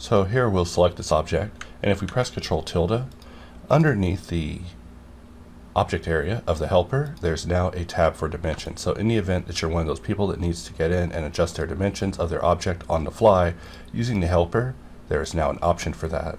So here we'll select this object, and if we press Control tilde, underneath the object area of the helper, there's now a tab for dimensions. So in the event that you're one of those people that needs to get in and adjust their dimensions of their object on the fly using the helper, there is now an option for that.